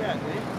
yeah,